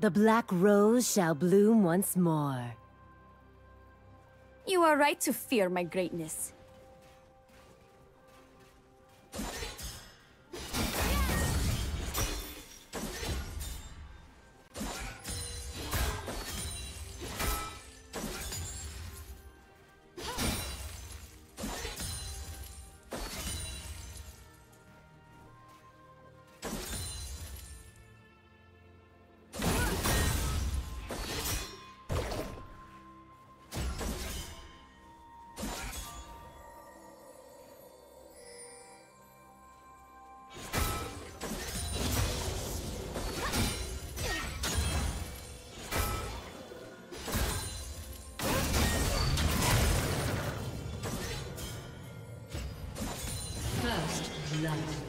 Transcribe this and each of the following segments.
The black rose shall bloom once more. You are right to fear my greatness. Ciudadanos.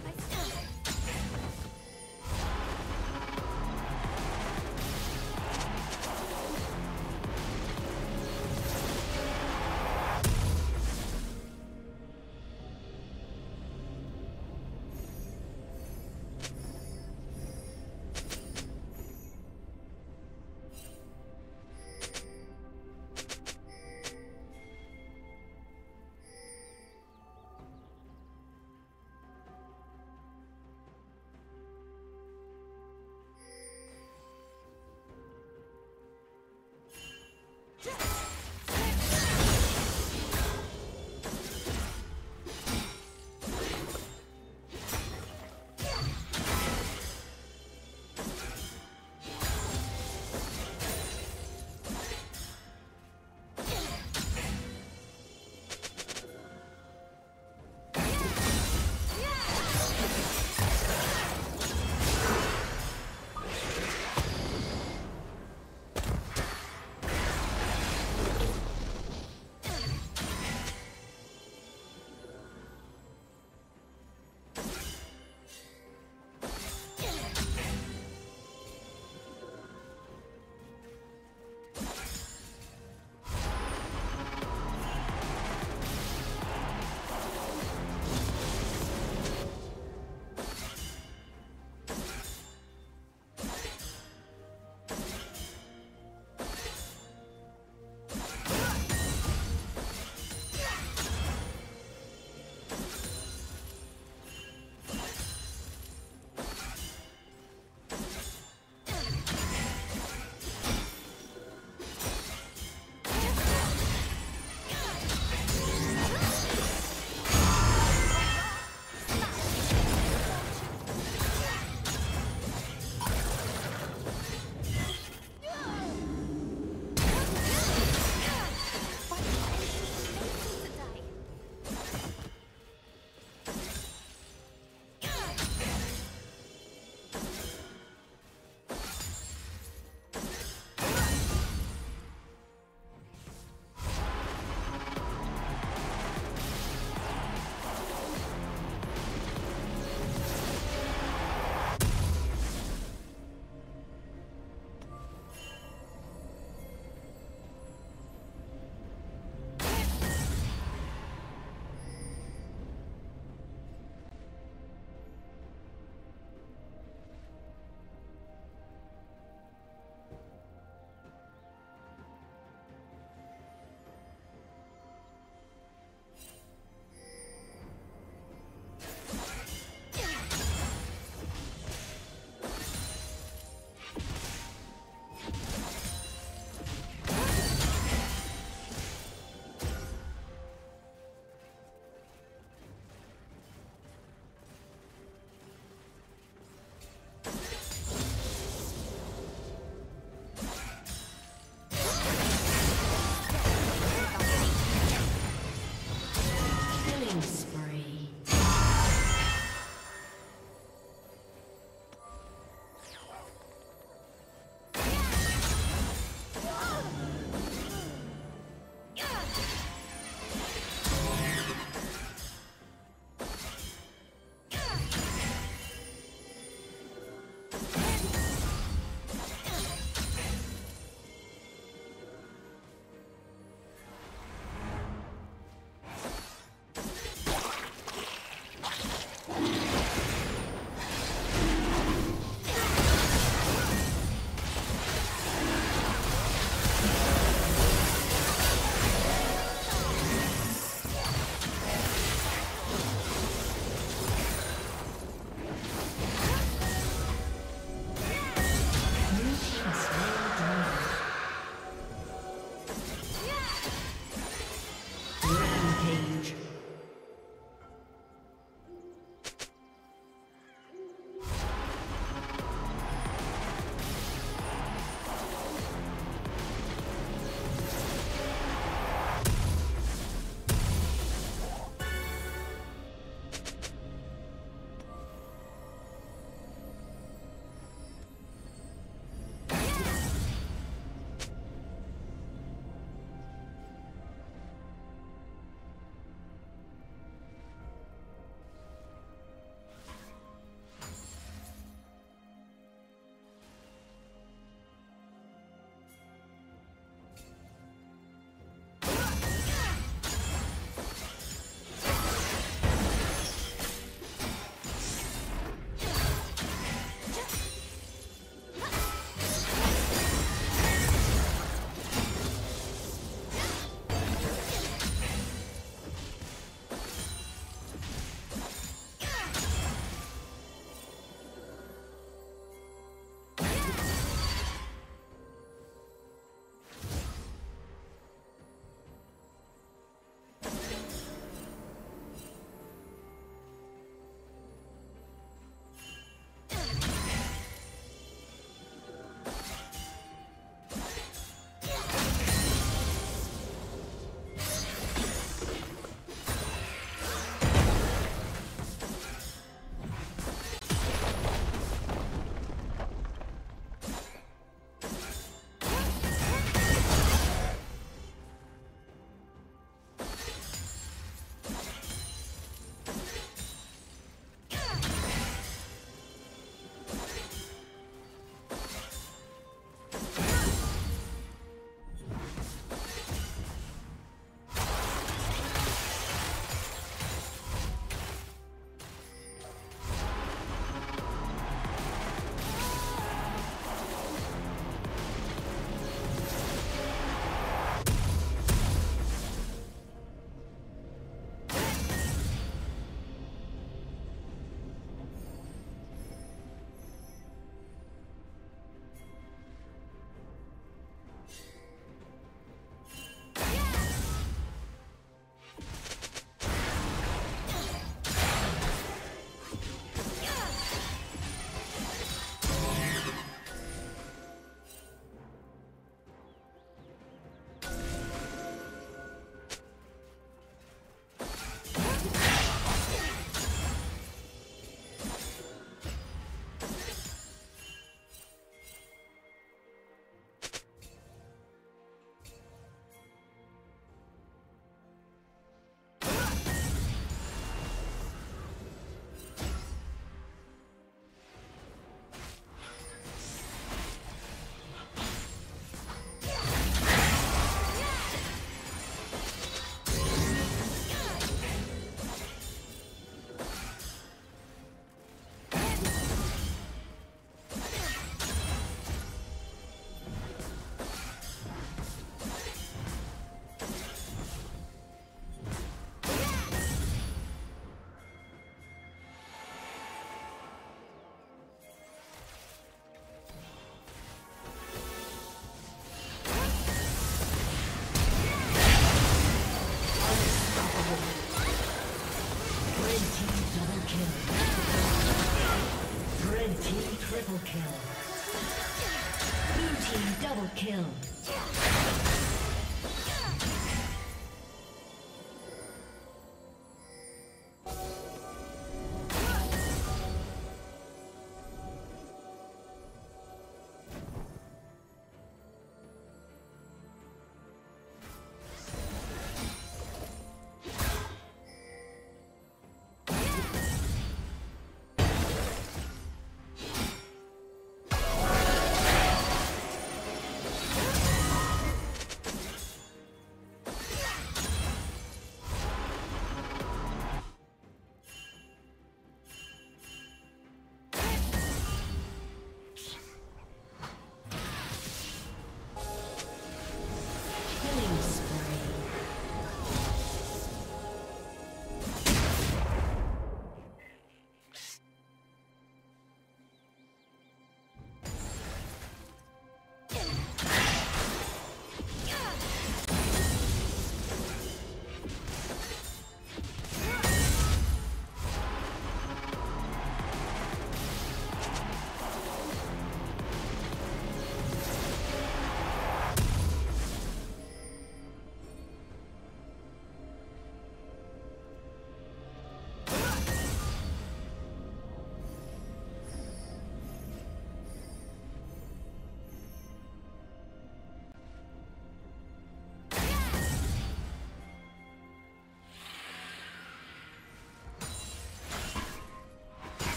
Kill.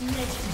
Legendary.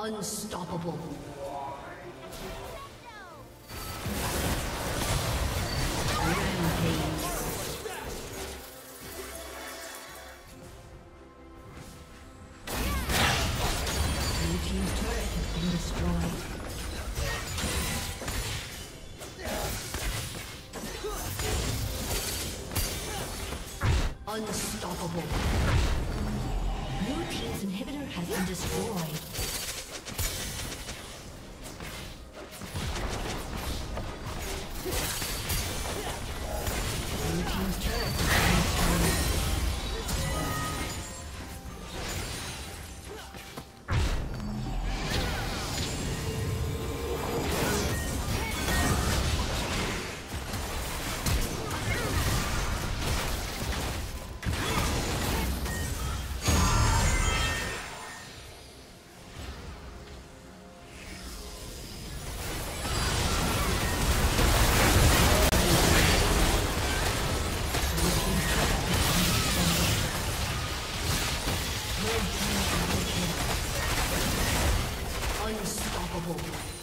Unstoppable. Unstoppable.